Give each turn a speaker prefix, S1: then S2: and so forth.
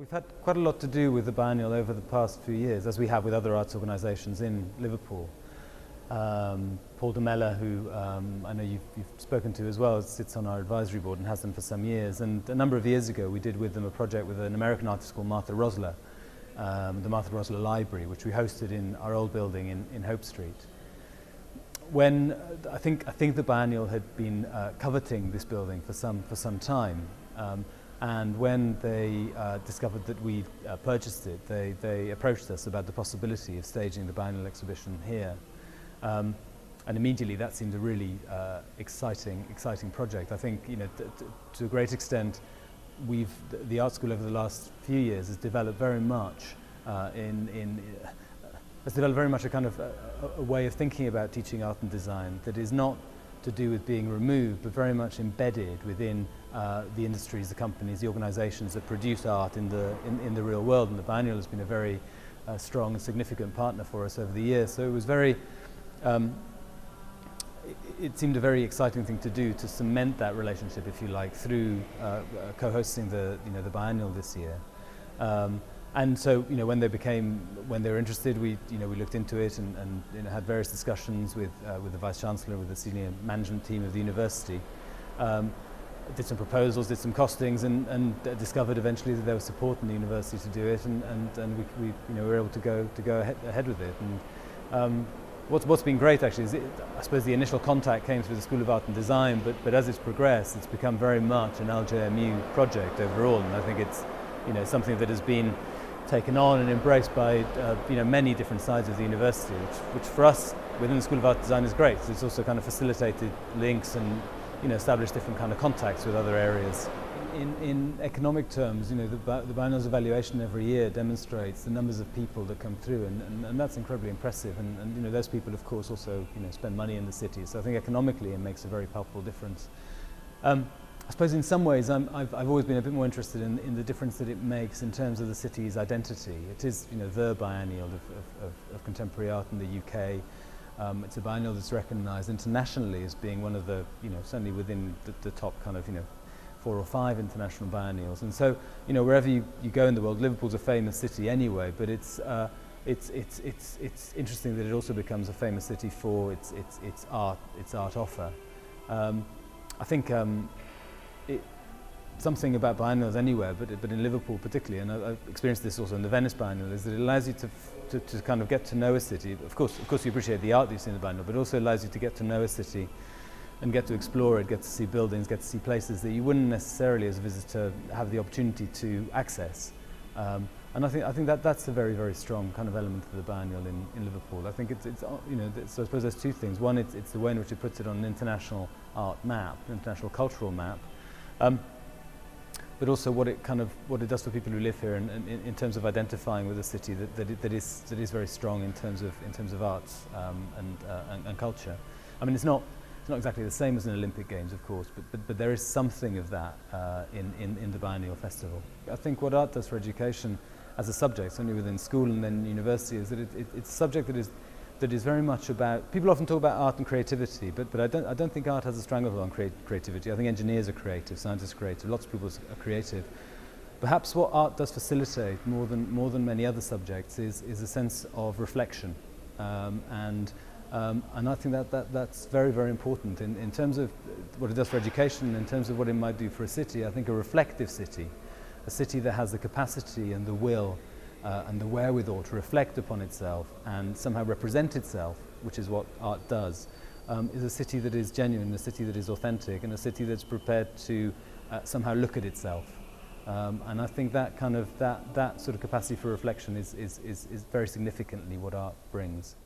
S1: We've had quite a lot to do with the biennial over the past few years, as we have with other arts organisations in Liverpool. Um, Paul Domela, who um, I know you've, you've, spoken to as well, sits on our advisory board and has them for some years. And a number of years ago, we did with them a project with an American artist called Martha Rosler, um, the Martha Rosler Library, which we hosted in our old building in, in Hope Street. When I think I think the biennial had been uh, coveting this building for some for some time. And when they uh, discovered that we uh, purchased it, they, they approached us about the possibility of staging the biennial exhibition here. Um, and immediately that seemed a really uh, exciting, exciting project. I think, you know, to a great extent, we've, the art school over the last few years has developed very much uh, in, in uh, has developed very much a kind of a, a way of thinking about teaching art and design that is not to do with being removed, but very much embedded within uh, the industries, the companies, the organizations that produce art in the, in, in the real world. And the Biennial has been a very uh, strong and significant partner for us over the years. So it was very, um, it, it, seemed a very exciting thing to do to cement that relationship, if you like, through uh, uh co-hosting the, you know, the Biennial this year. Um, and so, you know, when they became, when they were interested, we, you know, we looked into it and, and you know, had various discussions with, uh, with the Vice Chancellor, with the senior management team of the university. Um, did some proposals, did some costings, and, and discovered eventually that there was support in the university to do it, and, and, and we, we you know, we were able to go, to go ahead, ahead with it. And, um, what's, what's been great actually is, it, I suppose the initial contact came through the School of Art and Design, but, but as it's progressed, it's become very much an LJMU project overall, and I think it's you know, something that has been taken on and embraced by uh, you know, many different sides of the university, which, which for us within the School of Art Design is great. It's also kind of facilitated links and you know, established different kind of contacts with other areas. In, in economic terms, you know, the, the evaluation every year demonstrates the numbers of people that come through, and, and, and that's incredibly impressive. And, and, you know, those people, of course, also you know, spend money in the city. So I think economically it makes a very palpable difference. Um, I suppose in some ways i have I've always been a bit more interested in, in the difference that it makes in terms of the city's identity. It is you know, the biennial of, of, of, of contemporary art in the UK. Um, it's a biennial that's recognised internationally as being one of the, you know, certainly within the, the top kind of, you know, four or five international biennials. And so, you know, wherever you, you go in the world, Liverpool's a famous city anyway, but it's, uh, it's, it's, it's, it's interesting that it also becomes a famous city for its, its, its, art, its art offer. Um, I think um, it, something about biennials anywhere, but, but in Liverpool particularly, and I, I've experienced this also in the Venice biennial, is that it allows you to, to, to kind of get to know a city. Of course, of course you appreciate the art that you see in the biennial, but also allows you to get to know a city and get to explore it, get to see buildings, get to see places that you wouldn't necessarily as a visitor have the opportunity to access. Um, and I think, I think that that's a very, very strong kind of element of the biennial in, in Liverpool. I think it's, it's you know, so I suppose there's two things. One, it's, it's the way in which it puts it on an international art map, an international cultural map, Um, but also what it kind of what it does for people who live here, and, in, in terms of identifying with a city that, that, it, that is that is very strong in terms of in terms of arts um, and, uh, and and culture. I mean, it's not it's not exactly the same as an Olympic Games, of course, but, but, but there is something of that uh, in, in, in the biennial festival. I think what art does for education as a subject, certainly within school and then university, is that it, it, it's a subject that is that is very much about, people often talk about art and creativity, but, but I, don't, I don't think art has a stranglehold on creat creativity. I think engineers are creative, scientists are creative, lots of people are creative. Perhaps what art does facilitate more than, more than many other subjects is, is a sense of reflection. Um, and, um, and I think that, that that's very, very important in, in terms of what it does for education, in terms of what it might do for a city. I think a reflective city, a city that has the capacity and the will uh, and the wherewithal to reflect upon itself and somehow represent itself, which is what art does, um, is a city that is genuine, a city that is authentic, and a city that's prepared to uh, somehow look at itself. Um, and I think that kind of that, that sort of capacity for reflection is, is, is, is very significantly what art brings.